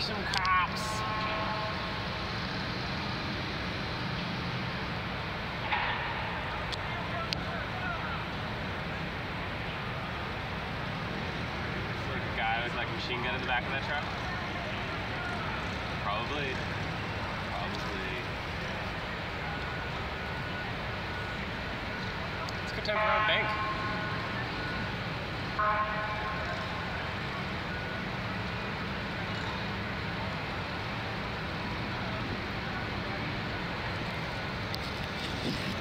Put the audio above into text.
some cops. with like a machine gun in the back of that truck? Probably. Probably. It's a good time to rob a bank. you